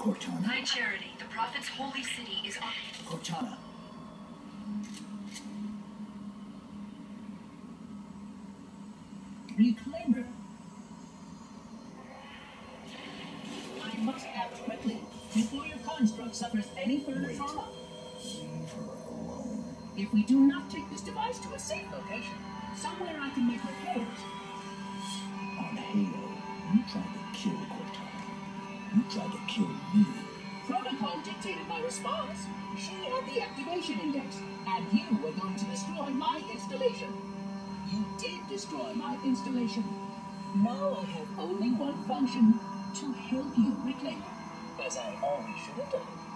Cortana. High Charity, the Prophet's holy city is on. Cortana. Reclaim her. I must act quickly before your construct suffers any further Wait. trauma. Leave her alone. If we do not take this device to a safe location, somewhere I can make repairs. On Halo, you tried to She had the activation index, and you were going to destroy my installation. You did destroy my installation. Now I have only one function to help you reclaim as I always should have done.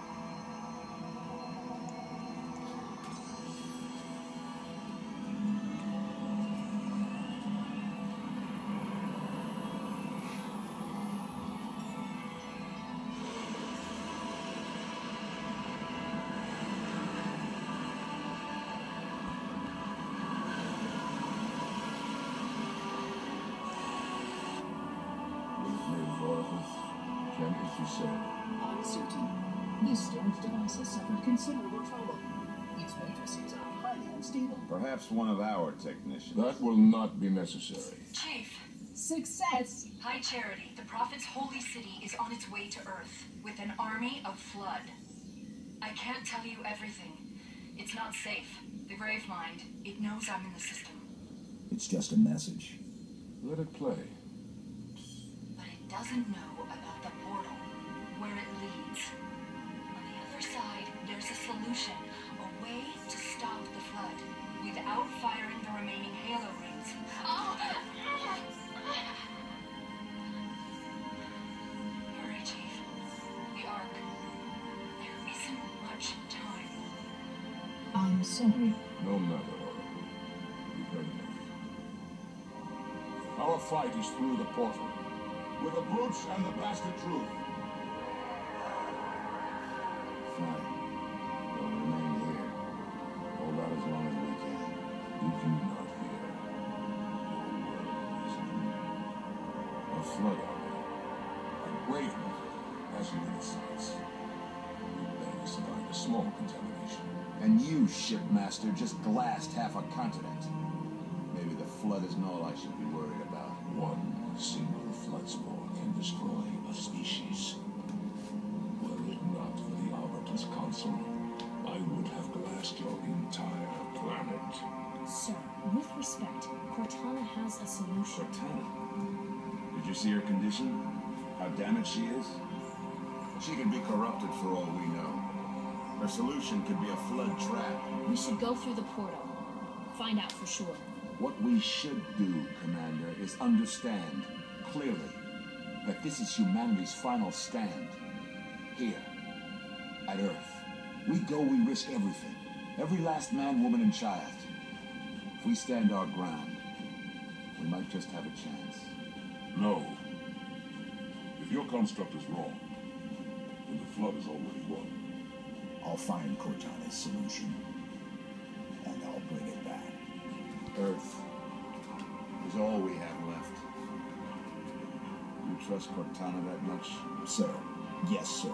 We've made Vorpus, Kent, as you said. Uncertain. This storage device has suffered considerable trauma. Its matrices are highly unstable. Perhaps one of our technicians. That will not be necessary. Chief, Success! High Charity, the Prophet's holy city is on its way to Earth with an army of Flood. I can't tell you everything. It's not safe. The Gravemind, it knows I'm in the system. It's just a message. Let it play. But it doesn't know about the portal, where it leads. On the other side, there's a solution, a way to stop the flood without firing the remaining halo rings. Oh! Hurry, Chief. The Ark. There isn't much time. I'm sorry. No matter, Oracle. We've heard enough. Our fight is through the portal. With the brutes and the bastard truth. Fine. We'll remain here. Hold out as long as we can. You not hear? Your word is A flood army. A grave mother has you its sights. We barely survived a small contamination. And you, shipmaster, just glassed half a continent. Flood isn't all I should be worried about. One single flood spore can destroy a species. Were it not for the Arbiter's console, I would have glassed your entire planet. Sir, with respect, Cortana has a solution. Cortana. Did you see her condition? How damaged she is? She could be corrupted for all we know. Her solution could be a flood trap. We should go through the portal. Find out for sure. What we should do, Commander, is understand clearly that this is humanity's final stand. Here, at Earth. We go, we risk everything. Every last man, woman, and child. If we stand our ground, we might just have a chance. No. If your construct is wrong, then the flood is already won. I'll find Cortana's solution earth is all we have left. You trust Cortana that much? Sir, yes, sir.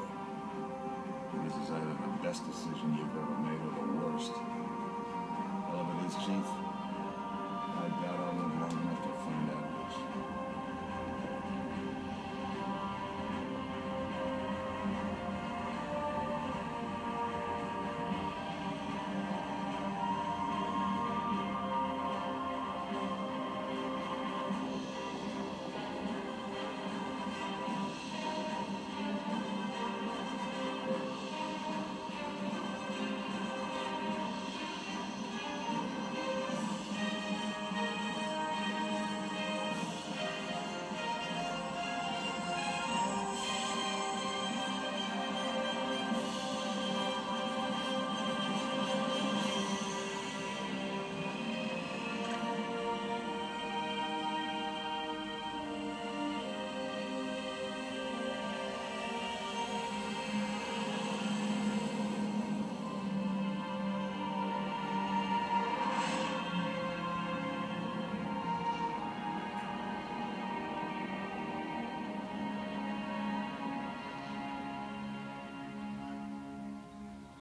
This is either the best decision you've ever made or the worst. Hell of it is, Chief. I doubt I'll live long enough.